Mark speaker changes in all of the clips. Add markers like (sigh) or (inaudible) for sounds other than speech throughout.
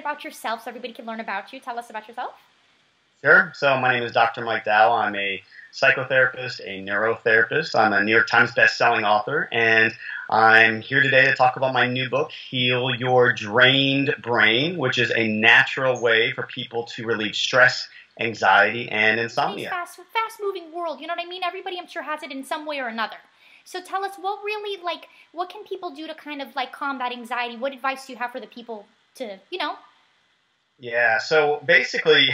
Speaker 1: about yourself so everybody can learn about you? Tell us about yourself.
Speaker 2: Sure. So my name is Dr. Mike Dow. I'm a psychotherapist, a neurotherapist. I'm a New York Times best-selling author, and I'm here today to talk about my new book, Heal Your Drained Brain, which is a natural way for people to relieve stress, anxiety, and insomnia.
Speaker 1: Fast, fast-moving world. You know what I mean? Everybody, I'm sure, has it in some way or another. So tell us, what really like, what can people do to kind of like calm that anxiety? What advice do you have for the people to, you know?
Speaker 2: Yeah. So basically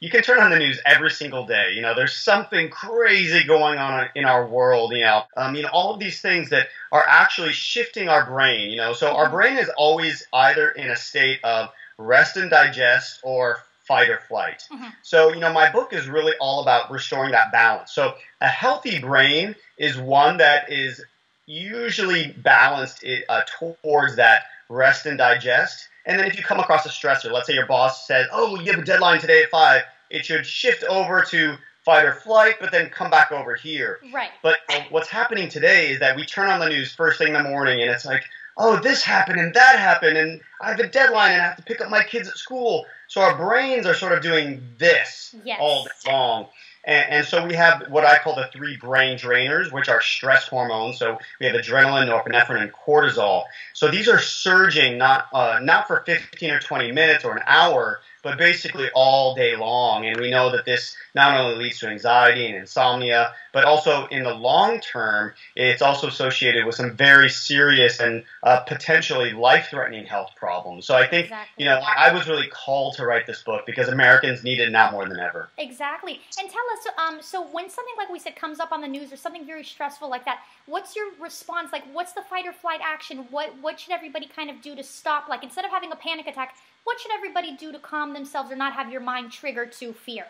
Speaker 2: you can turn on the news every single day. You know, there's something crazy going on in our world. You know, um, you know, all of these things that are actually shifting our brain. You know, so our brain is always either in a state of rest and digest or fight or flight. Mm-hmm. So, you know, my book is really all about restoring that balance. So, a healthy brain is one that is usually balanced uh, towards that rest and digest. And then if you come across a stressor, let's say your boss says, "Oh, you have a deadline today at five it should shift over to fight or flight, but then come back over here.
Speaker 1: Right.
Speaker 2: But uh, what's happening today is that we turn on the news first thing in the morning, and it's like, oh, this happened and that happened, and I have a deadline and I have to pick up my kids at school. So our brains are sort of doing this
Speaker 1: yes.
Speaker 2: all day long. And, and, so we have what I call the three brain drainers, which are stress hormones. So we have adrenaline, norepinephrine, and cortisol. So these are surging not uh, not for 15 or 20 minutes or an hour, but basically all day long. And we know that this not only leads to anxiety and insomnia, but also in the long term, it's also associated with some very serious and uh, potentially life threatening health problems. So I think, exactly. you know, I was really called to write this book because Americans need it now more than ever.
Speaker 1: Exactly. And tell us, um, so when something like we said comes up on the news or something very stressful like that, what's your response? Like, what's the fight or flight action? What, what should everybody kind of do to stop? Like, instead of having a panic attack, what should everybody do to calm themselves or not have your mind trigger to fear?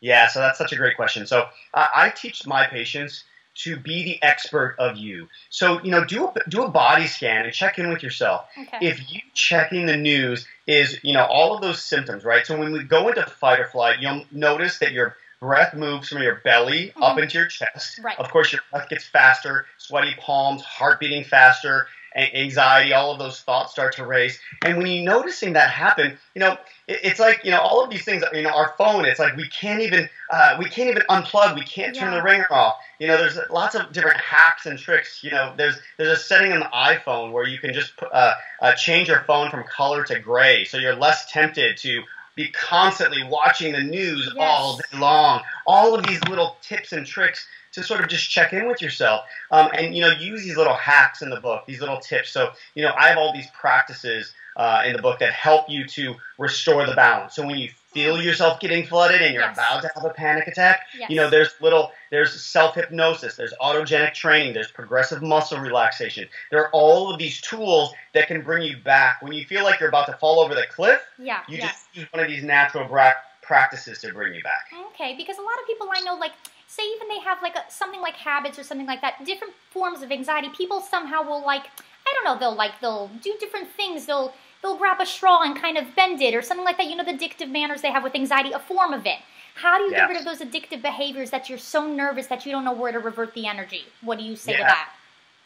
Speaker 2: Yeah, so that's such a great question. So uh, I teach my patients to be the expert of you. So you know, do a, do a body scan and check in with yourself.
Speaker 1: Okay.
Speaker 2: If you checking the news is you know all of those symptoms, right? So when we go into fight or flight, you'll notice that your breath moves from your belly mm-hmm. up into your chest.
Speaker 1: Right.
Speaker 2: Of course, your breath gets faster, sweaty palms, heart beating faster anxiety, all of those thoughts start to race. And when you're noticing that happen, you know, it's like you know all of these things. You know, our phone. It's like we can't even uh, we can't even unplug. We can't turn yeah. the ringer off. You know, there's lots of different hacks and tricks. You know, there's there's a setting on the iPhone where you can just uh, uh, change your phone from color to gray, so you're less tempted to be constantly watching the news yes. all day long. All of these little tips and tricks to sort of just check in with yourself um, and you know use these little hacks in the book these little tips so you know i have all these practices uh, in the book that help you to restore the balance so when you feel yourself getting flooded and you're yes. about to have a panic attack yes. you know there's little there's self-hypnosis there's autogenic training there's progressive muscle relaxation there are all of these tools that can bring you back when you feel like you're about to fall over the cliff
Speaker 1: yeah
Speaker 2: you
Speaker 1: yes.
Speaker 2: just use one of these natural bra- practices to bring you back
Speaker 1: okay because a lot of people i know like say even they have like a, something like habits or something like that, different forms of anxiety, people somehow will like, I don't know, they'll like, they'll do different things, they'll, they'll grab a straw and kind of bend it or something like that. You know, the addictive manners they have with anxiety, a form of it. How do you yeah. get rid of those addictive behaviors that you're so nervous that you don't know where to revert the energy? What do you say yeah. to that?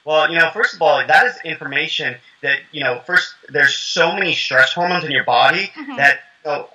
Speaker 2: Well, you know, first of all, that is information that, you know, first, there's so many stress hormones in your body mm-hmm. that so,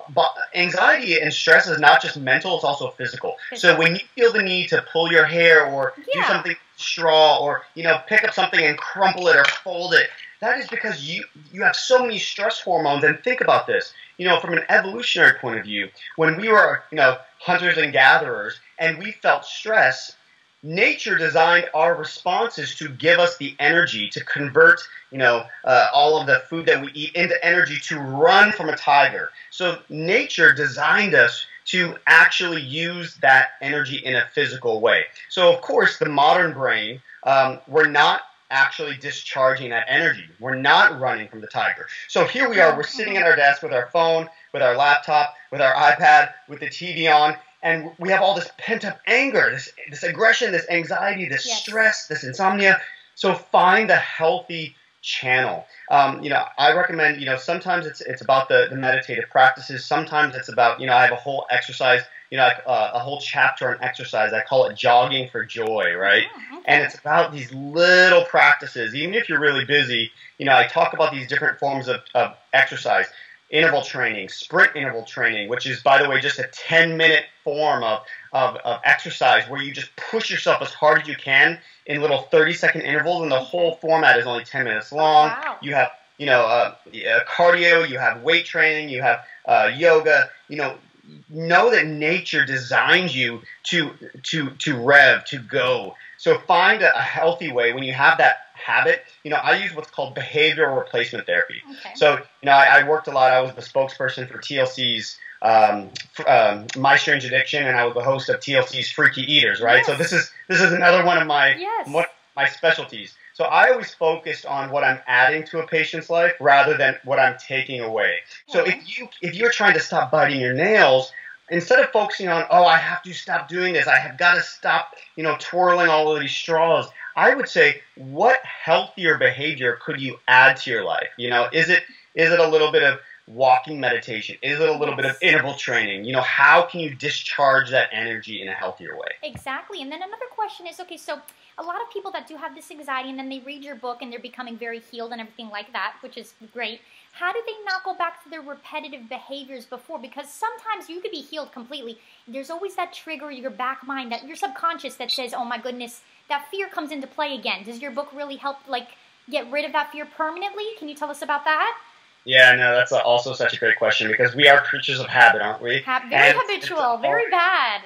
Speaker 2: anxiety and stress is not just mental; it's also physical. So when you feel the need to pull your hair or yeah. do something straw or you know pick up something and crumple it or fold it, that is because you you have so many stress hormones. And think about this: you know, from an evolutionary point of view, when we were you know hunters and gatherers, and we felt stress, nature designed our responses to give us the energy to convert you know uh, all of the food that we eat into energy to run from a tiger. So nature designed us to actually use that energy in a physical way. So of course the modern brain um, we're not actually discharging that energy. We're not running from the tiger. So here we are we're sitting at our desk with our phone with our laptop with our ipad with the tv on and we have all this pent up anger, this this aggression, this anxiety, this yes. stress, this insomnia. So find a healthy channel. Um, you know, I recommend. You know, sometimes it's it's about the, the meditative practices. Sometimes it's about you know I have a whole exercise. You know, uh, a whole chapter on exercise. I call it jogging for joy, right?
Speaker 1: Oh.
Speaker 2: And it's about these little practices. Even if you're really busy, you know, I talk about these different forms of, of exercise interval training, sprint interval training, which is, by the way, just a 10 minute form of, of, of exercise where you just push yourself as hard as you can in little 30 second intervals, and the whole format is only 10 minutes long.
Speaker 1: Wow.
Speaker 2: You have, you know, uh, uh, cardio, you have weight training, you have uh, yoga, you know. Know that nature designed you to to to rev to go. So find a healthy way when you have that habit. You know, I use what's called behavioral replacement therapy.
Speaker 1: Okay.
Speaker 2: So, you know, I, I worked a lot. I was the spokesperson for TLC's um, um, My Strange Addiction, and I was the host of TLC's Freaky Eaters. Right. So this is this is another one of my
Speaker 1: Yes.
Speaker 2: one of my specialties. So I always focused on what I'm adding to a patient's life rather than what I'm taking away. So if you if you're trying to stop biting your nails, instead of focusing on oh I have to stop doing this, I have got to stop you know twirling all of these straws. I would say what healthier behavior could you add to your life? You know, is it is it a little bit of walking meditation? Is it a little bit of interval training? You know, how can you discharge that energy in a healthier way?
Speaker 1: Exactly. And then another question is okay, so a lot of people that do have this anxiety and then they read your book and they're becoming very healed and everything like that, which is great. How do they not go back to their repetitive behaviors before? Because sometimes you could be healed completely. There's always that trigger, your back mind, that your subconscious that says, "Oh my goodness, that fear comes into play again." Does your book really help like get rid of that fear permanently? Can you tell us about that?
Speaker 2: Yeah, no, that's also such a great question because we are creatures of habit, aren't we?
Speaker 1: Ha- very
Speaker 2: And
Speaker 1: habitual, very bad.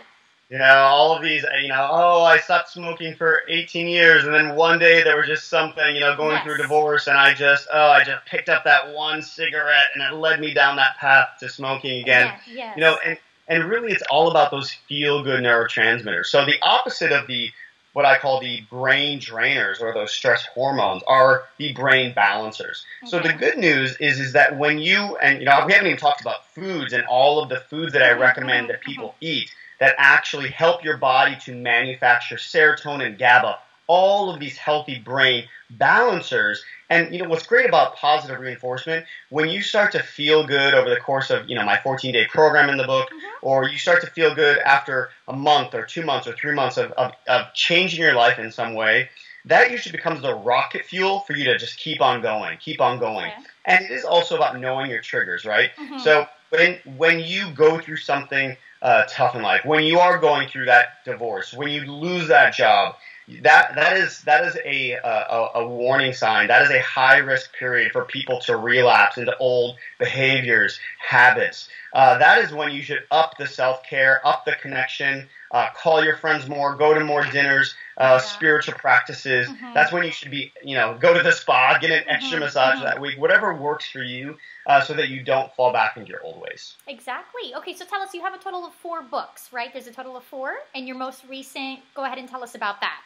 Speaker 2: You know, all of these, you know, oh, I stopped smoking for 18 years, and then one day there was just something, you know, going
Speaker 1: Yes.
Speaker 2: through divorce, and I just, oh, I just picked up that one cigarette, and it led me down that path to smoking again.
Speaker 1: Yeah, yes.
Speaker 2: You know, and and really, it's all about those feel-good neurotransmitters. So the opposite of the what I call the brain drainers or those stress hormones are the brain balancers. So the good news is is that when you and you know we haven't even talked about foods and all of the foods that I
Speaker 1: Mhm,
Speaker 2: recommend that people eat that actually help your body to manufacture serotonin, GABA, all of these healthy brain balancers. And you know what's great about positive reinforcement when you start to feel good over the course of you know my 14 day program in the book,
Speaker 1: Mhm.
Speaker 2: or you start to feel good after a month or two months or three months of, of, of changing your life in some way, that usually becomes the rocket fuel for you to just keep on going, keep on going.
Speaker 1: Okay.
Speaker 2: And it is also about knowing your triggers, right?
Speaker 1: Mhm.
Speaker 2: So when when you go through something uh, tough in life, when you are going through that divorce, when you lose that job, that that is that is a a, a warning sign. That is a high risk period for people to relapse into old behaviors, habits. Uh, that is when you should up the self care, up the connection, uh, call your friends more, go to more dinners, uh,
Speaker 1: Yeah.
Speaker 2: spiritual practices.
Speaker 1: Mhm.
Speaker 2: That's when you should be, you know, go to the spa, get an extra
Speaker 1: Mhm,
Speaker 2: massage
Speaker 1: mhm.
Speaker 2: that week, whatever works for you, uh, so that you don't fall back into your old ways.
Speaker 1: Exactly. Okay, so tell us, you have a total of four books, right? There's a total of four, and your most recent. Go ahead and tell us about that.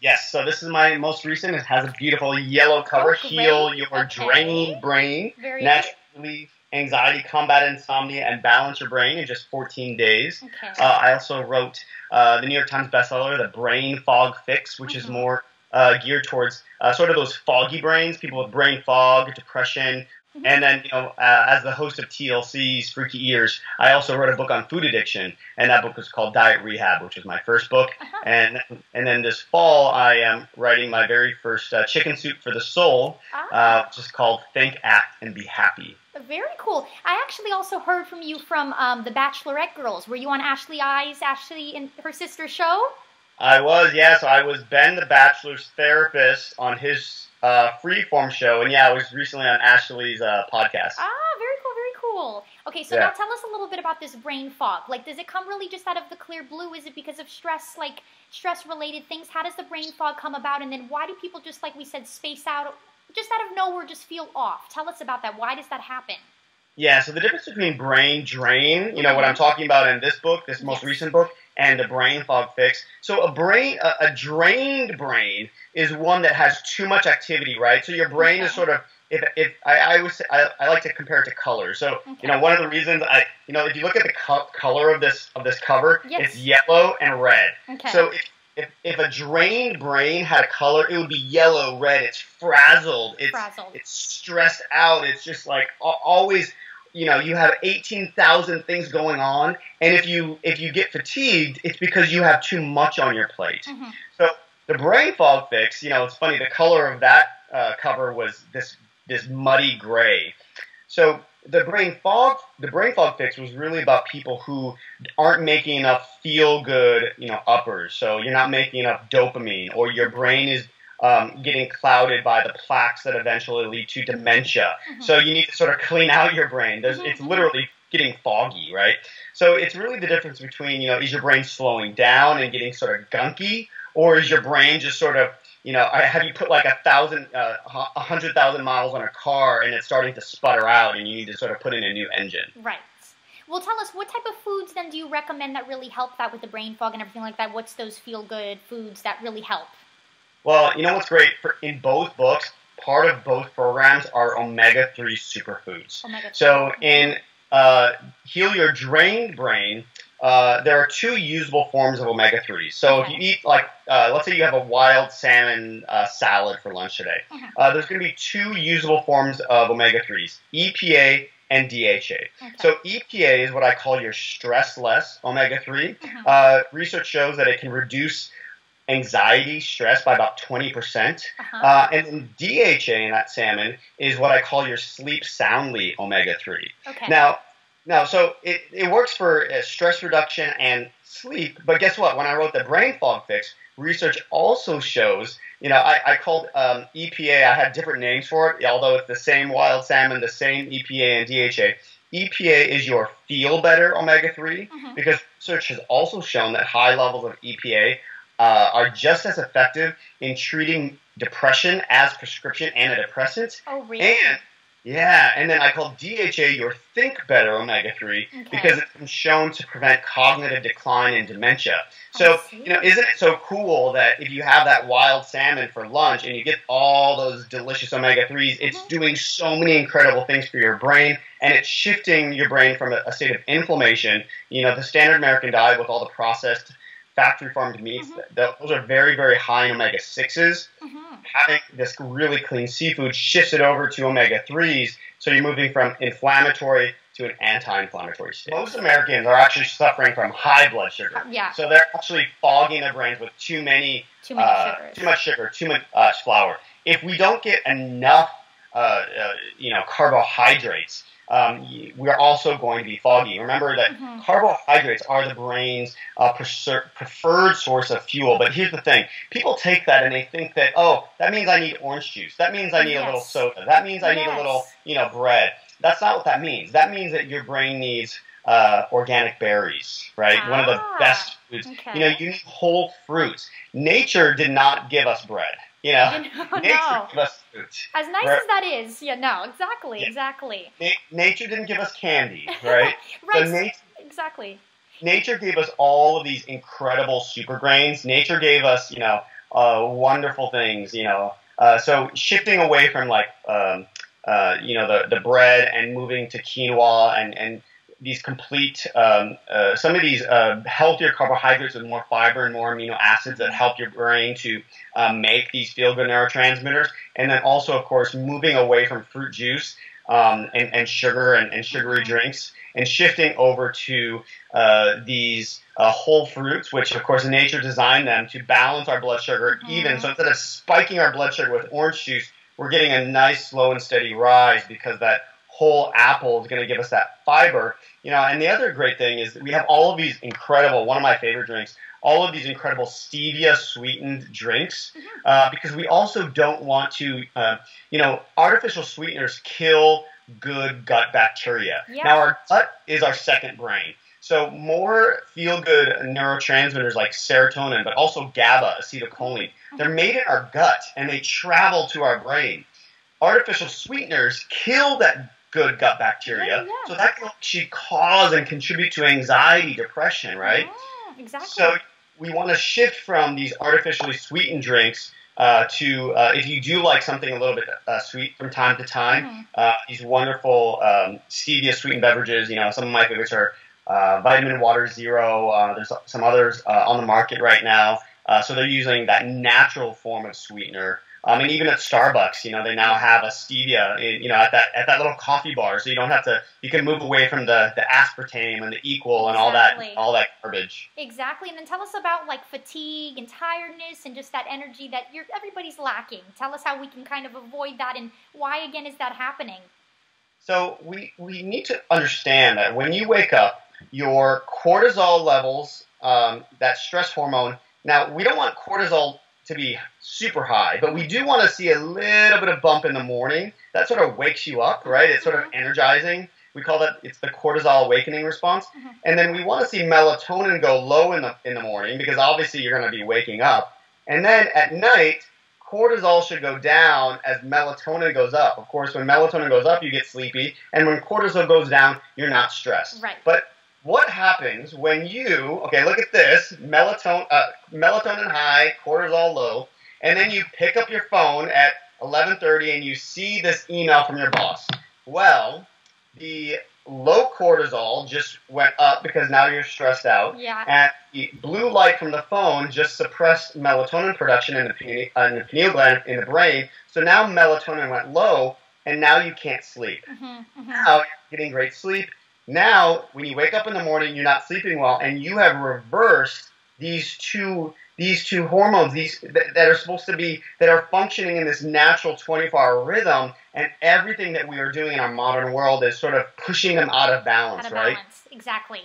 Speaker 2: Yes, so this is my most recent. It has a beautiful yellow cover.
Speaker 1: Oh.
Speaker 2: Heal your
Speaker 1: Okay.
Speaker 2: drained brain.
Speaker 1: Very
Speaker 2: Naturally, anxiety, combat insomnia, and balance your brain in just 14 days.
Speaker 1: Okay.
Speaker 2: Uh, I also wrote uh, the New York Times bestseller, The Brain Fog Fix, which is
Speaker 1: Mhm.
Speaker 2: more uh, geared towards uh, sort of those foggy brains, people with brain fog, depression. (laughs) And then, you know, uh, as the host of TLC's Freaky Eaters, I also wrote a book on food addiction, and that book was called Diet Rehab, which was my first book.
Speaker 1: Uh-huh.
Speaker 2: And and then this fall, I am writing my very first uh, Chicken Soup for the Soul,
Speaker 1: Ah.
Speaker 2: uh, which is called Think, Act, and Be Happy.
Speaker 1: Very cool. I actually also heard from you from um, the Bachelorette Girls. Were you on Ashley I's, Ashley and her sister show?
Speaker 2: I was, yeah. So I was Ben the Bachelor's therapist on his uh, freeform show, and yeah, I was recently on Ashley's uh, podcast.
Speaker 1: Ah, very cool, very cool. Okay, so
Speaker 2: Yeah.
Speaker 1: now tell us a little bit about this brain fog. Like, does it come really just out of the clear blue? Is it because of stress, like stress related things? How does the brain fog come about? And then why do people just, like we said, space out, just out of nowhere, just feel off? Tell us about that. Why does that happen?
Speaker 2: Yeah, so the difference between brain drain, you know, what I'm talking about in this book, this most
Speaker 1: Yes.
Speaker 2: recent book, and the brain fog fix. So a brain, a, a drained brain is one that has too much activity, right? So your brain is sort of, if, if I, I always I, I like to compare it to color. So
Speaker 1: Okay.
Speaker 2: you know, one of the reasons I, you know, if you look at the co- color of this of this cover,
Speaker 1: Yes.
Speaker 2: it's yellow and red.
Speaker 1: Okay.
Speaker 2: So if, if if a drained brain had a color, it would be yellow, red. It's frazzled. It's
Speaker 1: Frazzled.
Speaker 2: it's stressed out. It's just like always, you know, you have eighteen thousand things going on, and if you if you get fatigued, it's because you have too much on your plate.
Speaker 1: Mhm.
Speaker 2: So the brain fog fix, you know, it's funny. The color of that uh, cover was this this muddy gray. So the brain fog the brain fog fix was really about people who aren't making enough feel good you know uppers so you're not making enough dopamine or your brain is um, getting clouded by the plaques that eventually lead to dementia mm-hmm. so you need to sort of clean out your brain There's, mm-hmm. it's literally getting foggy right so it's really the difference between you know is your brain slowing down and getting sort of gunky or is your brain just sort of you know, have you put like a thousand, uh, a hundred thousand miles on a car and it's starting to sputter out and you need to sort of put in a new engine?
Speaker 1: Right. Well, tell us what type of foods then do you recommend that really help that with the brain fog and everything like that? What's those feel good foods that really help?
Speaker 2: Well, you know what's great for, in both books. Part of both programs are omega three superfoods. Omega-3. So in uh, Heal Your Drained Brain, uh, there are two usable forms of omega 3s. So okay. if you eat, like, uh, let's say you have a wild salmon uh, salad for lunch today, uh-huh. uh there's going to be two usable forms of omega 3s EPA and DHA. Okay. So EPA is what I call your stress less omega 3. Uh-huh. Uh, research shows that it can reduce anxiety, stress by about 20%. Uh-huh. Uh, and then DHA in that salmon is what I call your sleep soundly omega 3. Okay. Now, no, so it, it works for uh, stress reduction and sleep. But guess what? When I wrote the brain fog fix, research also shows, you know, I, I called um, EPA, I had different names for it, although it's the same wild salmon, the same EPA and DHA. EPA is your feel better omega 3 mm-hmm. because research has also shown that high levels of EPA uh, are just as effective in treating depression as prescription antidepressants.
Speaker 1: Oh, really?
Speaker 2: And yeah, and then I call DHA your Think Better omega three okay. because it's been shown to prevent cognitive decline and dementia. So you know, isn't it so cool that if you have that wild salmon for lunch and you get all those delicious omega threes, it's mm-hmm. doing so many incredible things for your brain and it's shifting your brain from a, a state of inflammation. You know, the standard American diet with all the processed factory farmed meats, mm-hmm. those are very, very high in omega 6s. Mm-hmm. Having this really clean seafood shifts it over to omega 3s, so you're moving from inflammatory to an anti-inflammatory state. Most Americans are actually suffering from high blood sugar.
Speaker 1: Yeah.
Speaker 2: So they're actually fogging their brains with too many,
Speaker 1: too, many uh,
Speaker 2: too much sugar, too much uh, flour. If we don't get enough, uh, uh you know, carbohydrates, um, we're also going to be foggy. Remember that mm-hmm. carbohydrates are the brain's uh, preferred source of fuel. But here's the thing people take that and they think that, oh, that means I need orange juice. That means I need yes. a little soda. That means I yes. need a little, you know, bread. That's not what that means. That means that your brain needs uh, organic berries, right? Ah, One of the ah, best foods. Okay. You know, you need whole fruits. Nature did not give us bread. You know,
Speaker 1: no,
Speaker 2: nature
Speaker 1: no.
Speaker 2: us
Speaker 1: As nice right? as that is, yeah, no, exactly, yeah. exactly.
Speaker 2: Na- nature didn't give us candy, right? (laughs)
Speaker 1: right, so exactly.
Speaker 2: Nature gave us all of these incredible super grains. Nature gave us, you know, uh, wonderful things, you know. Uh, so shifting away from like, um, uh, you know, the, the bread and moving to quinoa and, and these complete, um, uh, some of these uh, healthier carbohydrates with more fiber and more amino acids that help your brain to um, make these feel good neurotransmitters. And then also, of course, moving away from fruit juice um, and, and, sugar and, and, sugary drinks and shifting over to uh, these uh, whole fruits, which, of course, nature designed them to balance our blood sugar mm-hmm. even. So instead of spiking our blood sugar with orange juice, we're getting a nice, slow, and steady rise because that whole apple is going to give us that fiber. You know, and the other great thing is we have all of these incredible, one of my favorite drinks, all of these incredible stevia sweetened drinks, mm-hmm. uh, because we also don't want to, uh, you know, artificial sweeteners kill good gut bacteria. Yeah. Now, our gut is our second brain. So more feel-good neurotransmitters like serotonin, but also GABA, acetylcholine, they're mm-hmm. made in our gut and they travel to our brain. Artificial sweeteners kill that good gut bacteria. Yeah, yeah. So that can actually cause and contribute to anxiety, depression, right?
Speaker 1: Yeah, exactly.
Speaker 2: So we want to shift from these artificially sweetened drinks uh, to uh, if you do like something a little bit uh, sweet from time to time, mm-hmm. Uh, these wonderful um, stevia sweetened beverages. You know, some of my favorites are uh, Vitamin Water Zero. Uh, there's some others on the market right now. so they're using that natural form of sweetener um, and even at Starbucks, you know, they now have a stevia, you know, at that at that little coffee bar, so you don't have to. You can move away from the the aspartame and the equal and exactly. all that all that garbage.
Speaker 1: Exactly, and then tell us about like fatigue and tiredness and just that energy that you're everybody's lacking. Tell us how we can kind of avoid that and why again is that happening.
Speaker 2: So we, we need to understand that when you wake up, your cortisol levels, um, that stress hormone, now we don't want cortisol to be super high, but we do want to see a little bit of bump in the morning. That sort of wakes you up, right? It's sort of energizing. We call that it's the cortisol awakening response.
Speaker 1: Mhm.
Speaker 2: And then we want to see melatonin go low in the in the morning because obviously you're going to be waking up. And then at night, cortisol should go down as melatonin goes up. Of course, when melatonin goes up, you get sleepy, and when cortisol goes down, you're not stressed.
Speaker 1: Right.
Speaker 2: But what happens when you okay? Look at this: melatonin, uh, melatonin high, cortisol low, and then you pick up your phone at 11:30 and you see this email from your boss. Well, the low cortisol just went up because now you're stressed out,
Speaker 1: Yeah.
Speaker 2: and the blue light from the phone just suppressed melatonin production in the, uh, in the pineal gland in the brain. So now melatonin went low, and now you can't sleep.
Speaker 1: hmm hmm
Speaker 2: Now you're getting great sleep. Now, when you wake up in the morning, you're not sleeping well, and you have reversed these two these two hormones these that, that are supposed to be that are functioning in this natural 24-hour rhythm, and everything that we are doing in our modern world is sort of pushing them out of balance,
Speaker 1: Out of
Speaker 2: right?
Speaker 1: balance. Exactly.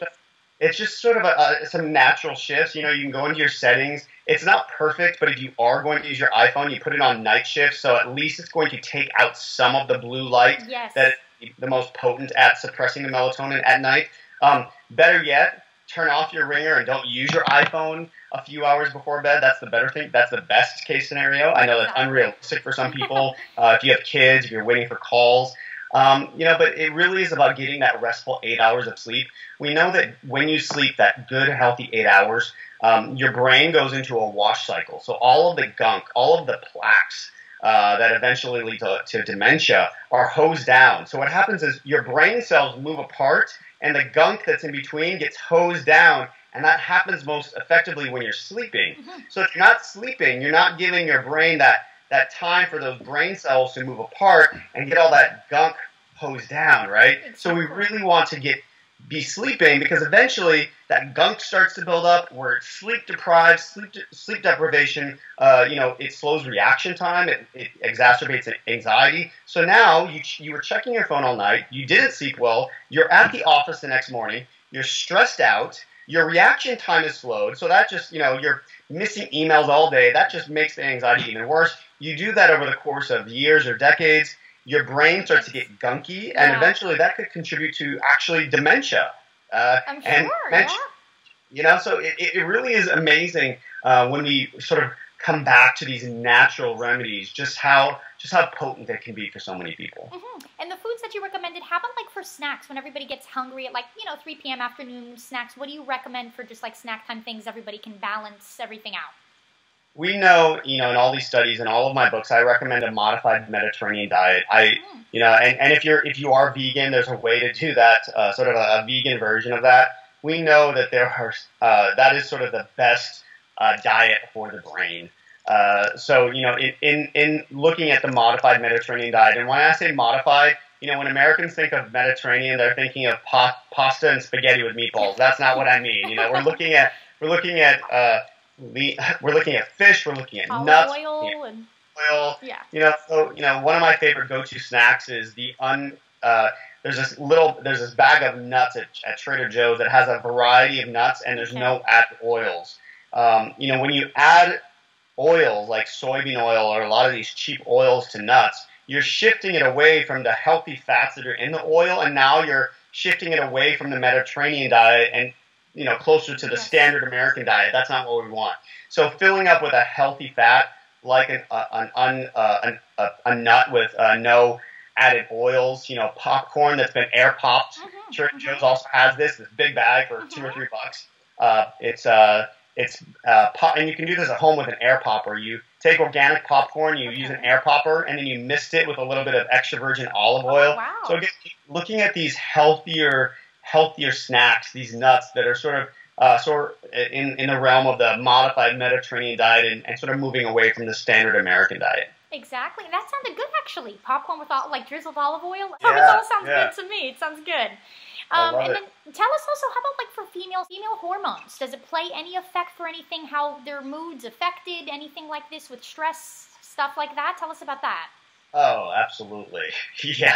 Speaker 2: it's just sort of a, a, some natural shifts. You know, you can go into your settings. It's not perfect, but if you are going to use your iPhone, you put it on night shift, so at least it's going to take out some of the blue light
Speaker 1: Yes.
Speaker 2: that the most potent at suppressing the melatonin at night. Um, better yet, turn off your ringer and don't use your iPhone a few hours before bed. That's the better thing. That's the best case scenario. I know that's unrealistic for some people. (laughs) uh, if you have kids, if you're waiting for calls. Um, you know, but it really is about getting that restful eight hours of sleep. We know that when you sleep that good, healthy eight hours, um, your brain goes into a wash cycle. So all of the gunk, all of the plaques uh, that eventually lead to, to dementia are hosed down. So what happens is your brain cells move apart, and the gunk that's in between gets hosed down, and that happens most effectively when you're sleeping.
Speaker 1: Mhm.
Speaker 2: So if you're not sleeping, you're not giving your brain that that time for those brain cells to move apart and get all that gunk hosed down, right? So we really want to get be sleeping because eventually that gunk starts to build up. We're sleep deprived, sleep sleep deprivation. Uh, you know, it slows reaction time. It, it exacerbates anxiety. So now you you were checking your phone all night. You didn't sleep well. You're at the office the next morning. You're stressed out. Your reaction time is slowed. So that just you know you're missing emails all day. That just makes the anxiety even worse. You do that over the course of years or decades your brain starts to get gunky, and
Speaker 1: Yeah.
Speaker 2: eventually that could contribute to actually dementia. Uh,
Speaker 1: I'm
Speaker 2: and
Speaker 1: sure.
Speaker 2: dementia-
Speaker 1: Yeah.
Speaker 2: You know, so it, it really is amazing uh, when we sort of come back to these natural remedies, just how just how potent they can be for so many people.
Speaker 1: hmm And the foods that you recommended, how about like for snacks when everybody gets hungry at like, you know, 3 p.m. afternoon snacks? What do you recommend for just like snack time things everybody can balance everything out?
Speaker 2: We know, you know, in all these studies and all of my books, I recommend a modified Mediterranean diet. I,
Speaker 1: Mm.
Speaker 2: you know, and, and if you're if you are vegan, there's a way to do that, uh, sort of a, a vegan version of that. We know that there are uh, that is sort of the best uh, diet for the brain. Uh, so you know, in, in in looking at the modified Mediterranean diet, and when I say modified, you know, when Americans think of Mediterranean, they're thinking of pa- pasta and spaghetti with meatballs. That's not what I mean. You know, we're looking at we're looking at we, (laughs) we're looking at fish, we're looking at
Speaker 1: Olive
Speaker 2: nuts,
Speaker 1: oil and
Speaker 2: oil,
Speaker 1: yeah.
Speaker 2: you know, so you know, one of my favorite go-to snacks is the un. Uh, there's this little, there's this bag of nuts at, at Trader Joe's that has a variety of nuts, and there's no added oils. Um, you know, when you add oils like soybean oil or a lot of these cheap oils to nuts, you're shifting it away from the healthy fats that are in the oil, and now you're shifting it away from the Mediterranean diet and you know closer to the standard American diet. That's not what we want. So filling up with a healthy fat like an, uh, an, un, uh, an a, a nut with uh, no added oils, you know, popcorn that's been air popped.
Speaker 1: Mhm,
Speaker 2: Trader
Speaker 1: mhm.
Speaker 2: Joe's also has this this big bag for two or
Speaker 1: Mhm.
Speaker 2: three bucks. Uh, it's uh, it's uh, pop, and you can do this at home with an air popper. You take organic popcorn, you use an air popper, and then you mist it with a little bit of extra virgin olive oil.
Speaker 1: Oh, wow.
Speaker 2: So again, looking at these healthier, healthier snacks, these nuts that are sort of uh, sort in in the realm of the modified Mediterranean diet, and, and sort of moving away from the standard American diet.
Speaker 1: Exactly. That sounded good actually. Popcorn with all, like drizzled olive oil. (laughs)
Speaker 2: Yeah,
Speaker 1: it all sounds
Speaker 2: yeah.
Speaker 1: good to me. It sounds good. Um, and
Speaker 2: it.
Speaker 1: then tell us also how about like for female female hormones? Does it play any effect for anything? How their moods affected? Anything like this with stress stuff like that? Tell us about that.
Speaker 2: Oh, absolutely. (laughs) yeah.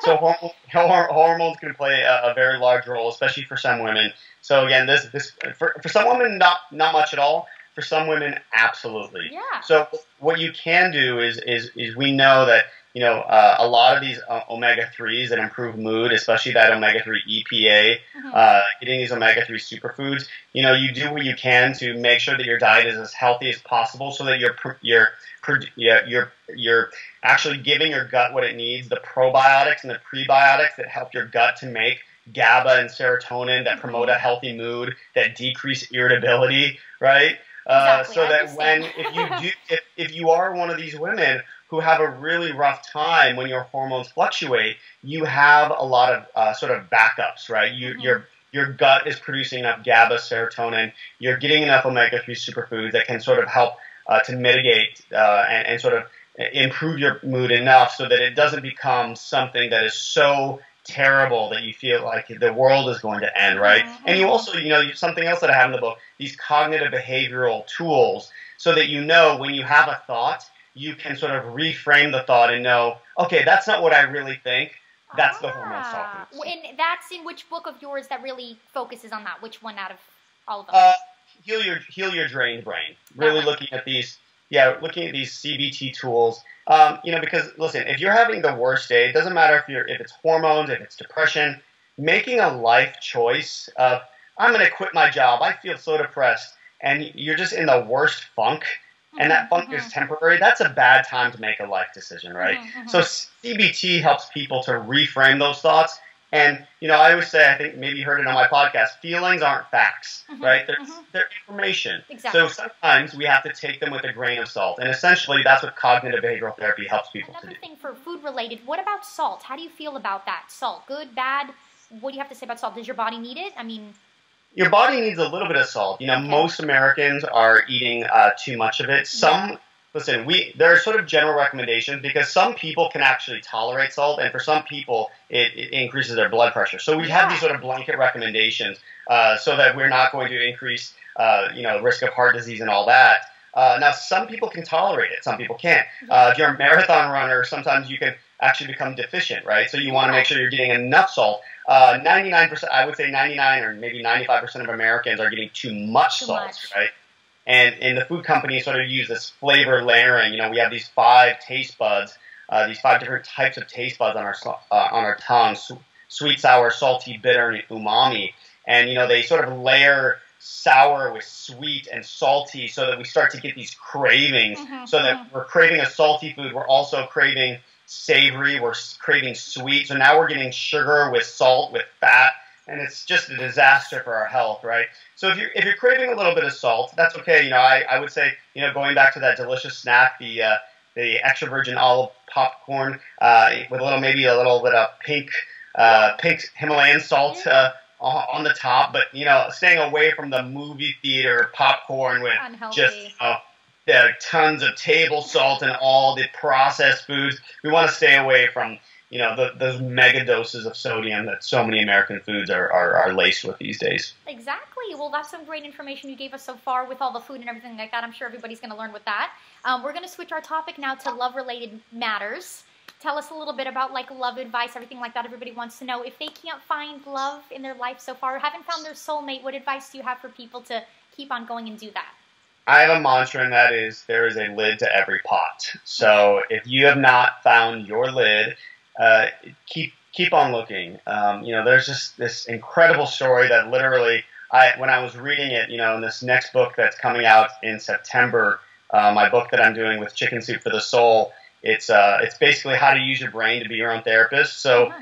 Speaker 2: So horm- hormones can play a, a, very large role, especially for some women. So again, this this for, for some women not not much at all. For some women, absolutely.
Speaker 1: Yeah.
Speaker 2: So what you can do is is is we know that you know, uh, a lot of these uh, omega 3s that improve mood, especially that omega 3 EPA, mm-hmm. uh, getting these omega 3 superfoods, you know, you do what you can to make sure that your diet is as healthy as possible so that you're, you're, you're, you're actually giving your gut what it needs, the probiotics and the prebiotics that help your gut to make GABA and serotonin that promote a mm-hmm. healthy mood, that decrease irritability, right?
Speaker 1: Uh, exactly.
Speaker 2: so that when if you do if, if you are one of these women who have a really rough time when your hormones fluctuate, you have a lot of uh, sort of backups, right? You, mm-hmm. Your your gut is producing enough GABA, serotonin. You're getting enough omega-3 superfoods that can sort of help uh, to mitigate uh, and, and sort of improve your mood enough so that it doesn't become something that is so terrible that you feel like the world is going to end, right? Mm-hmm. And you also, you know, something else that I have in the book, these cognitive behavioral tools, so that you know when you have a thought, you can sort of reframe the thought and know, okay, that's not what I really think. That's ah. the hormone talking.
Speaker 1: And that's in which book of yours that really focuses on that? Which one out of all of them?
Speaker 2: Uh, heal your heal your drained brain. Really looking at these, yeah, looking at these CBT tools. Um, you know, because listen, if you're having the worst day, it doesn't matter if you're if it's hormones, if it's depression. Making a life choice of I'm going to quit my job. I feel so depressed, and you're just in the worst funk and that funk mm-hmm. is temporary, that's a bad time to make a life decision, right? Mm-hmm. So CBT helps people to reframe those thoughts. And, you know, I always say, I think maybe you heard it on my podcast, feelings aren't facts, mm-hmm. right? They're, mm-hmm. they're information.
Speaker 1: Exactly.
Speaker 2: So sometimes we have to take them with a grain of salt. And essentially, that's what cognitive behavioral therapy helps people
Speaker 1: Another
Speaker 2: to do.
Speaker 1: Another thing for food related, what about salt? How do you feel about that? Salt, good, bad? What do you have to say about salt? Does your body need it? I mean,
Speaker 2: your body needs a little bit of salt. You know, okay. most Americans are eating uh, too much of it. Some, yeah. listen, we there are sort of general recommendations because some people can actually tolerate salt, and for some people it, it increases their blood pressure. So we yeah. have these sort of blanket recommendations uh, so that we're not going to increase, uh, you know, risk of heart disease and all that. Uh, now, some people can tolerate it, some people can't. Uh, if you're a marathon runner, sometimes you can actually become deficient, right? So you want to make sure you're getting enough salt. Uh, 99%, I would say 99 or maybe 95% of Americans are getting too much too salt, much. right? And, and the food companies sort of use this flavor layering. You know, we have these five taste buds, uh, these five different types of taste buds on our uh, on our tongue: sweet, sour, salty, bitter, and umami. And you know, they sort of layer sour with sweet and salty, so that we start to get these cravings. Mm-hmm, so that mm-hmm. we're craving a salty food, we're also craving savory, we're craving sweet. So now we're getting sugar with salt, with fat, and it's just a disaster for our health, right? So if you're if you're craving a little bit of salt, that's okay. You know, I, I would say, you know, going back to that delicious snack, the uh, the extra virgin olive popcorn uh, with a little maybe a little bit of pink uh, pink Himalayan salt uh, on the top, but you know, staying away from the movie theater popcorn with
Speaker 1: Unhealthy.
Speaker 2: just uh, there are tons of table salt and all the processed foods. We want to stay away from you know the, those mega doses of sodium that so many American foods are, are, are laced with these days.
Speaker 1: Exactly. Well, that's some great information you gave us so far with all the food and everything like that. I'm sure everybody's going to learn with that. Um, we're going to switch our topic now to love-related matters. Tell us a little bit about like love advice, everything like that. Everybody wants to know if they can't find love in their life so far, haven't found their soulmate. What advice do you have for people to keep on going and do that?
Speaker 2: I have a mantra, and that is there is a lid to every pot. So if you have not found your lid, uh, keep keep on looking. Um, you know, there's just this incredible story that literally, I when I was reading it, you know, in this next book that's coming out in September, uh, my book that I'm doing with Chicken Soup for the Soul. It's uh, it's basically how to use your brain to be your own therapist. So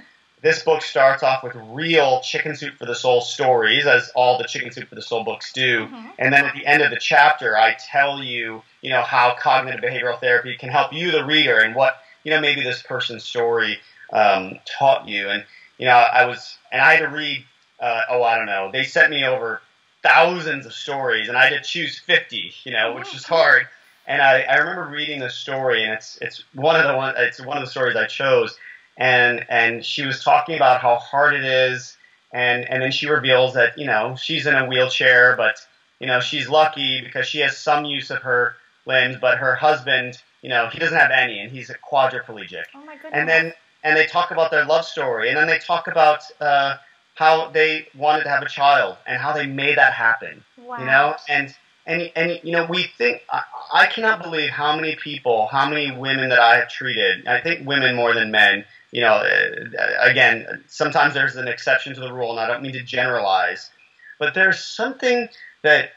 Speaker 2: this book starts off with real Chicken Soup for the Soul stories, as all the Chicken Soup for the Soul books do. Mm-hmm. And then at the end of the chapter, I tell you, you know, how cognitive behavioral therapy can help you, the reader, and what, you know, maybe this person's story um, taught you. And, you know, I was, and I had to read, uh, oh, I don't know, they sent me over thousands of stories, and I had to choose 50, you know, which was hard. And I, I remember reading the story, and it's it's one of the one it's one of the stories I chose and and she was talking about how hard it is, and and then she reveals that you know she's in a wheelchair, but you know she's lucky because she has some use of her limbs, but her husband you know he doesn't have any, and he's a quadriplegic.
Speaker 1: Oh my goodness.
Speaker 2: And then and they talk about their love story, and then they talk about uh, how they wanted to have a child and how they made that happen.
Speaker 1: wow.
Speaker 2: You know, and and and you know we think I, I cannot believe how many people, how many women that I have treated. I think women more than men. You know, uh, again, sometimes there's an exception to the rule, and I don't mean to generalize, but there's something that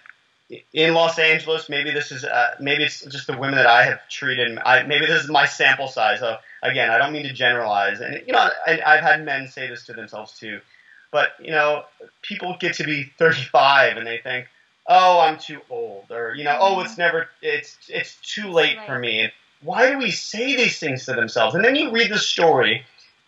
Speaker 2: in Los Angeles, maybe this is uh, maybe it's just the women that I have treated. I, maybe this is my sample size. So again, I don't mean to generalize, and you know, I, I've had men say this to themselves too. But you know, people get to be 35 and they think, "Oh, I'm too old," or you know, "Oh, it's never, it's it's too late for me." Why do we say these things to themselves? And then you read the story,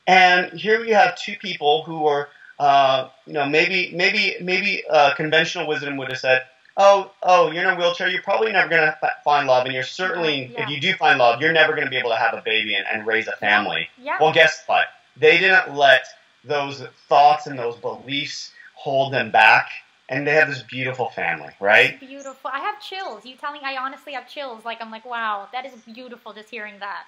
Speaker 2: and here you have two people who are, uh, you know, maybe maybe maybe uh, conventional wisdom would have said, "Oh, oh, you're in a wheelchair. You're probably never going to find love, and you're certainly,
Speaker 1: Yeah.
Speaker 2: if you do find love, you're never going to be able to have a baby and, and raise a family."
Speaker 1: Yeah.
Speaker 2: Well, guess what? They didn't let those thoughts and those beliefs hold them back, and they have this beautiful family, right?
Speaker 1: Beautiful. I have chills. You telling I honestly have chills. Like I'm like, wow, that is beautiful just hearing that.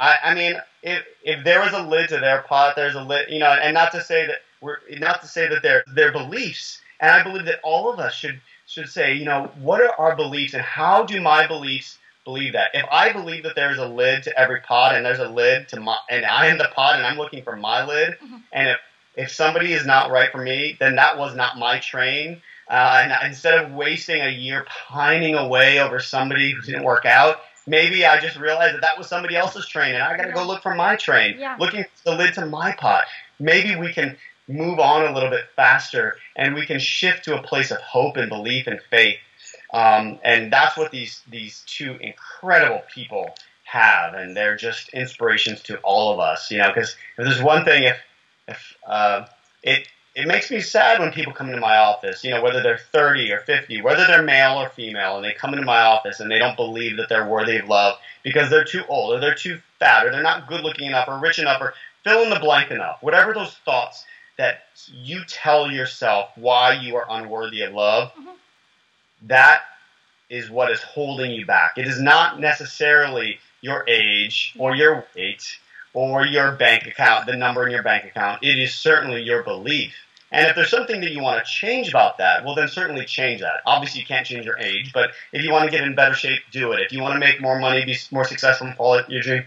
Speaker 2: I, I mean, if if there was a lid to their pot, there's a lid, you know, and not to say that we're not to say that their their beliefs, and I believe that all of us should should say, you know, what are our beliefs, and how do my beliefs believe that? If I believe that there's a lid to every pot, and there's a lid to my, and I am the pot, and I'm looking for my lid,
Speaker 1: Mhm.
Speaker 2: and if if somebody is not right for me, then that was not my train. Uh, and instead of wasting a year pining away over somebody who didn't work out, maybe I just realized that that was somebody else's train, and I got to go look for my train,
Speaker 1: Yeah.
Speaker 2: looking for the lid to my pot. Maybe we can move on a little bit faster, and we can shift to a place of hope and belief and faith. Um, and that's what these these two incredible people have, and they're just inspirations to all of us. You know, because if there's one thing, if if uh, it it makes me sad when people come into my office, you know, whether they're 30 or 50, whether they're male or female, and they come into my office and they don't believe that they're worthy of love because they're too old or they're too fat or they're not good looking enough or rich enough or fill in the blank enough. Whatever those thoughts that you tell yourself why you are unworthy of love,
Speaker 1: Mhm.
Speaker 2: that is what is holding you back. It is not necessarily your age or your weight or your bank account, the number in your bank account. It is certainly your belief. And if there's something that you want to change about that, well, then certainly change that. Obviously, you can't change your age, but if you want to get in better shape, do it. If you want to make more money, be more successful, and follow your dream,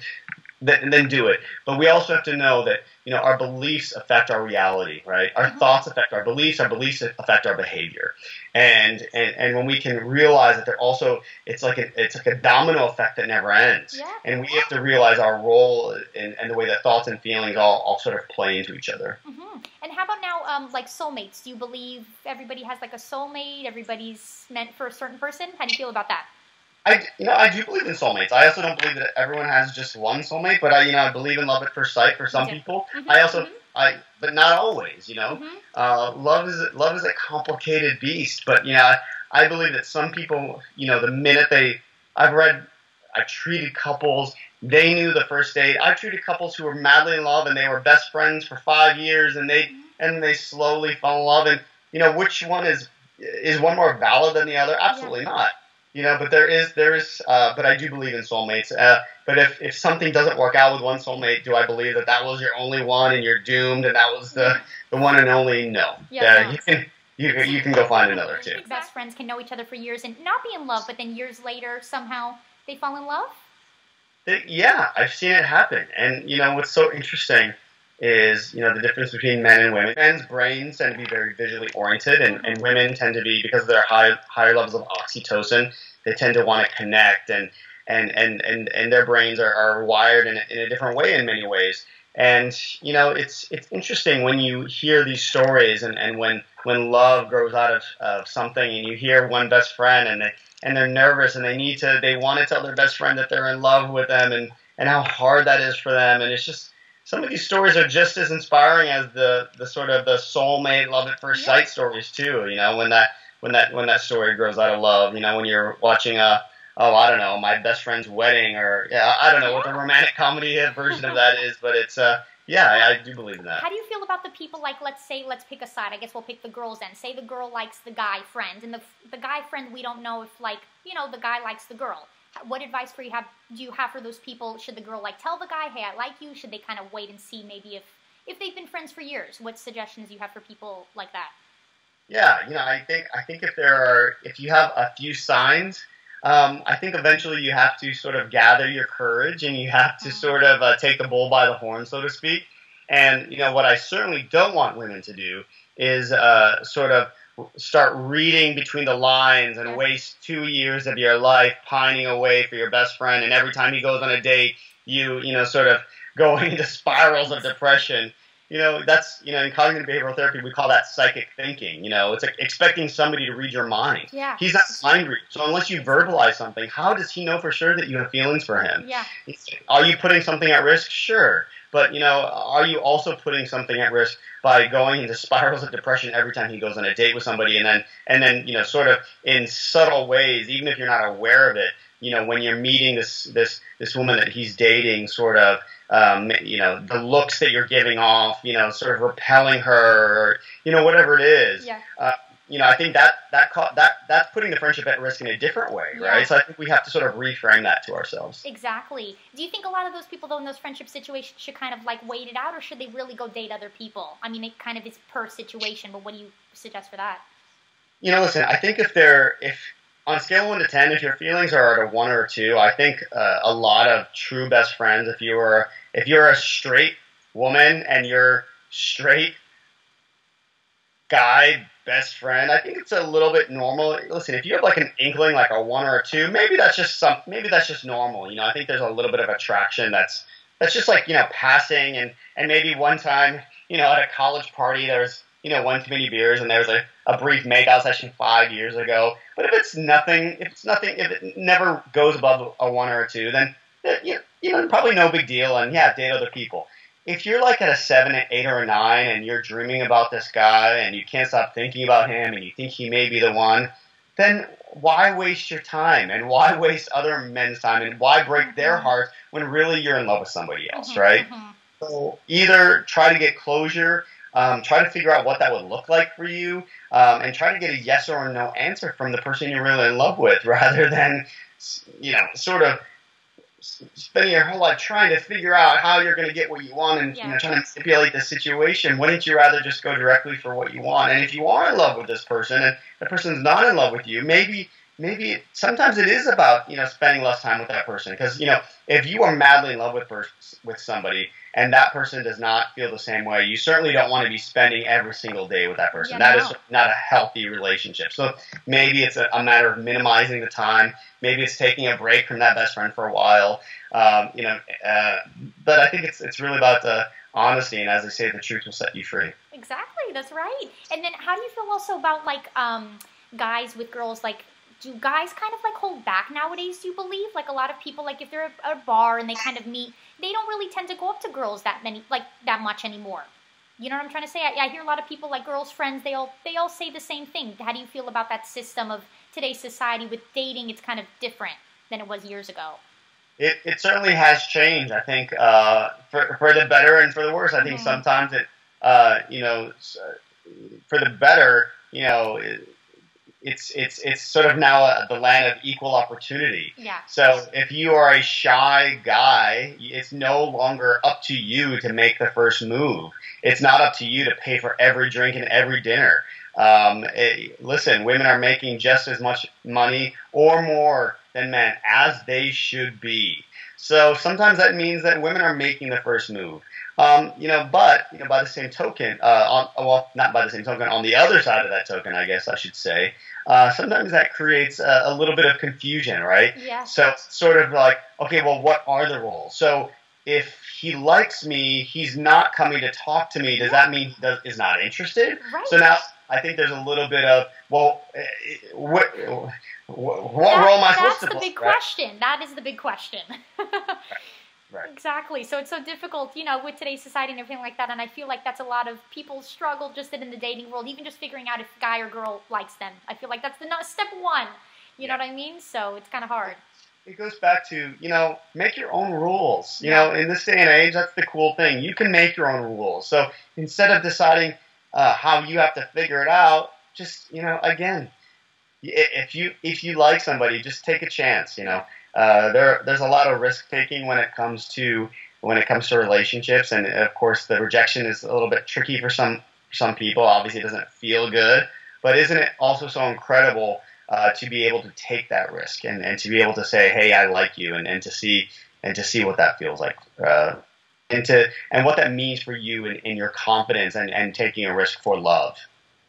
Speaker 2: then, then do it. But we also have to know that you know our beliefs affect our reality, right? Our
Speaker 1: Mhm.
Speaker 2: thoughts affect our beliefs. Our beliefs affect our behavior. And and and when we can realize that they're also, it's like a, it's like a domino effect that never ends.
Speaker 1: Yeah.
Speaker 2: And we have to realize our role and, and the way that thoughts and feelings all, all sort of play into each other.
Speaker 1: hmm And how about now, um, like soulmates? Do you believe everybody has like a soulmate? Everybody's meant for a certain person? How do you feel about that?
Speaker 2: I, you know, I do believe in soulmates. I also don't believe that everyone has just one soulmate, but I, you know, I believe in love at first sight for some
Speaker 1: Yeah.
Speaker 2: people.
Speaker 1: Mhm,
Speaker 2: I also,
Speaker 1: mhm,
Speaker 2: I, but not always. You know,
Speaker 1: mhm.
Speaker 2: uh, love is love is a complicated beast. But you know, I, believe that some people, you know, the minute they, I've read, I treated couples. They knew the first date. I've treated couples who were madly in love and they were best friends for five years, and they and they slowly fell in love. And you know, which one is is one more valid than the other? Absolutely not. You know, but there is there is, uh, but I do believe in soulmates. Uh, but if if something doesn't work out with one soulmate, do I believe that that was your only one and you're doomed and that was the the one and only? No.
Speaker 1: Yeah,
Speaker 2: Uh, you can you can- you can go find another too.
Speaker 1: Best friends can know each other for years and not be in love, but then years later somehow they fall in love.
Speaker 2: It- yeah, I've seen it happen. And you know what's so interesting is you know the difference between men and women. Men's brains tend to be very visually oriented, and, and women tend to be because of their high higher levels of oxytocin. They tend to want to connect, and and and and, and their brains are, are wired in a, in a different way in many ways. And you know it's it's interesting when you hear these stories, and, and when when love grows out of, of something, and you hear one best friend, and they and they're nervous, and they need to they want to tell their best friend that they're in love with them, and and how hard that is for them, and it's just some of these stories are just as inspiring as the the sort of the soulmate love at first sight stories too. You know, when that when that when that story grows out of love. You know, when you're watching a oh I don't know my best friend's wedding or yeah I don't know what the romantic comedy (laughs) version of that is, but it's uh yeah I, I do believe in that.
Speaker 1: How do you feel about the people like let's say let's pick a side. I guess we'll pick the girls then. Say the girl likes the guy friend and the the guy friend we don't know if like, you know, the guy likes the girl. What advice for you have do you have for those people? Should the girl like tell the guy, "Hey, I like you"? Should they kind of wait and see maybe if if they've been friends for years? What suggestions you have for people like that?
Speaker 2: Yeah, you know, I think I think if there are if you have a few signs, um, I think eventually you have to sort of gather your courage and you have to sort of uh, take the bull by the horn, so to speak. And you know what I certainly don't want women to do is uh, sort of start reading between the lines and waste two years of your life pining away for your best friend, and every time he goes on a date, you you know sort of (laughs) going into spirals of depression. You know, that's you know in cognitive behavioral therapy we call that psychic thinking. You know, it's like expecting somebody to read your mind.
Speaker 1: Yeah.
Speaker 2: He's not mind reading. So unless you verbalize something, how does he know for sure that you have feelings for him?
Speaker 1: Yeah.
Speaker 2: Are you putting something at risk? Sure. But you know, are you also putting something at risk by going into spirals of depression every time he goes on a date with somebody, and then and then you know, sort of in subtle ways, even if you're not aware of it, you know, when you're meeting this this this woman that he's dating, sort of, um, you know, the looks that you're giving off, you know, sort of repelling her, or, you know, whatever it is.
Speaker 1: Yeah.
Speaker 2: Uh, you know, I think that that that that's putting the friendship at risk in a different way,
Speaker 1: Yeah.
Speaker 2: right? So I think we have to sort of reframe that to ourselves.
Speaker 1: Exactly. Do you think a lot of those people, though, in those friendship situations, should kind of like wait it out, or should they really go date other people? I mean, it kind of is per situation, but what do you suggest for that?
Speaker 2: You know, listen, I think if they're if on a scale of one to ten, if your feelings are at a one or a two, I think uh, a lot of true best friends, if you were if you're a straight woman and you're straight guy best friend, I think it's a little bit normal. Listen, if you have like an inkling, like a one or a two, maybe that's just some, maybe that's just normal. You know, I think there's a little bit of attraction that's that's just like you know passing, and and maybe one time, you know, at a college party, there was you know one too many beers, and there was a, a brief makeout session five years ago. But if it's nothing, if it's nothing, if it never goes above a one or a two, then you you know probably no big deal, and yeah, date other people if you're like at a seven, an eight, or a nine, and you're dreaming about this guy, and you can't stop thinking about him, and you think he may be the one, then why waste your time, and why (laughs) waste other men's time, and why break their
Speaker 1: Mhm.
Speaker 2: hearts when really you're in love with somebody else,
Speaker 1: Mhm,
Speaker 2: right?
Speaker 1: mhm.
Speaker 2: So either try to get closure, um, try to figure out what that would look like for you, um, and try to get a yes or a no answer from the person you're really in love with, (laughs) rather than you know sort of spending your whole life trying to figure out how you're going to get what you want and you know trying to manipulate the situation. Wouldn't you rather just go directly for what you want? And if you are in love with this person and the person's not in love with you, maybe maybe sometimes it is about you know spending less time with that person because you know if you are madly in love with pers- with somebody and that person does not feel the same way, you certainly don't want to be spending every single day with that person.
Speaker 1: Yeah,
Speaker 2: That
Speaker 1: no.
Speaker 2: is not a healthy relationship. So maybe it's a, a matter of minimizing the time. Maybe it's taking a break from that best friend for a while. Um, you know, uh, but I think it's it's really about the honesty and as they say, the truth will set you free.
Speaker 1: Exactly, that's right. And then how do you feel also about like um guys with girls like do guys kind of like hold back nowadays, do you believe? Like a lot of people like if they're at a bar and they kind of meet, they don't really tend to go up to girls that many like that much anymore. You know what I'm trying to say? I, I hear a lot of people like girls friends, they all they all say the same thing. How do you feel about that system of today's society with dating? It's kind of different than it was years ago.
Speaker 2: It, it certainly has changed. I think uh, for for the better and for the worse. I think
Speaker 1: Mhm.
Speaker 2: sometimes it uh, you know for the better. You know. It, it's it's it's sort of now a, the land of equal opportunity.
Speaker 1: Yeah.
Speaker 2: So if you are a shy guy, it's no longer up to you to make the first move. It's not up to you to pay for every drink and every dinner. Um, it- listen, women are making just as much money or more than men, as they should be. So sometimes that means that women are making the first move. Um, you know, but you know, by the same token, uh, on, well, not by the same token, on the other side of that token, I guess I should say, uh, sometimes that creates a, a little bit of confusion, right?
Speaker 1: Yeah.
Speaker 2: So it's sort of like, okay, well, what are the roles? So if he likes me, he's not coming to talk to me. Does that mean he does, is not interested?
Speaker 1: Right.
Speaker 2: So now I think there's a little bit of, well, eh, what, what, what
Speaker 1: That-
Speaker 2: role am I
Speaker 1: that's
Speaker 2: supposed to
Speaker 1: the big
Speaker 2: right?
Speaker 1: question. That is the big question.
Speaker 2: Right.
Speaker 1: Exactly. So it's so difficult, you know, with today's society and everything like that. And I feel like that's a lot of people's struggle just in the dating world, even just figuring out if guy or girl likes them. I feel like that's the step one. You know what I mean? So it's kind of hard.
Speaker 2: it goes back to you know make your own rules you
Speaker 1: Yeah.
Speaker 2: know in this day and age that's the cool thing you can make your own rules so instead of deciding uh, how you have to figure it out just you know again if you if you like somebody just take a chance you know uh, there there's a lot of risk taking when it comes to when it comes to relationships, and of course the rejection is a little bit tricky for some some people. Obviously, it doesn't feel good, but isn't it also so incredible uh, to be able to take that risk and, and to be able to say, "Hey, I like you," and, and to see and to see what that feels like. Uh, and to and what that means for you in, in your confidence and, and taking a risk for love.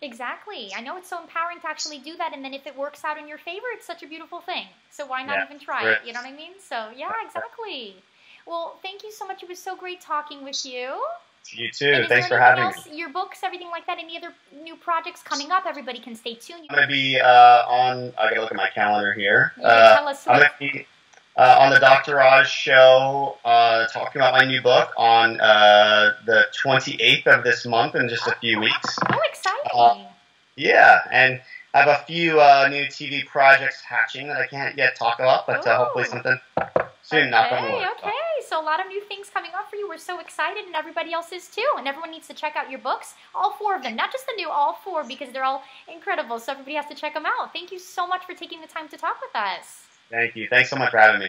Speaker 1: Exactly. I know it's so empowering to actually do that, and then if it works out in your favor, it's such a beautiful thing. So why not
Speaker 2: Yeah,
Speaker 1: even try it? You know what I mean? So yeah, exactly. Well, thank you so much. It was so great talking with you.
Speaker 2: You too. Thanks for having
Speaker 1: anything
Speaker 2: me.
Speaker 1: Your books, everything like that. Any other new projects coming up? Everybody can stay tuned.
Speaker 2: I'm gonna be uh, on. I gotta look at my calendar here.
Speaker 1: You
Speaker 2: Uh,
Speaker 1: tell us.
Speaker 2: I'm gonna be uh, on the Dr. Oz show, uh, talking about my new book on uh, the 28th of this month in just a few weeks.
Speaker 1: oh, exciting!
Speaker 2: uh, Yeah, and I have a few uh, new TV projects hatching that I can't yet talk about, but uh, hopefully something soon.
Speaker 1: Okay, okay. So a lot of new things coming up for you. We're so excited, and everybody else is too. And everyone needs to check out your books, all four of them, not just the new, all four, because they're all incredible. So everybody has to check them out. Thank you so much for taking the time to talk with us.
Speaker 2: Thank you. Thanks so much for having me.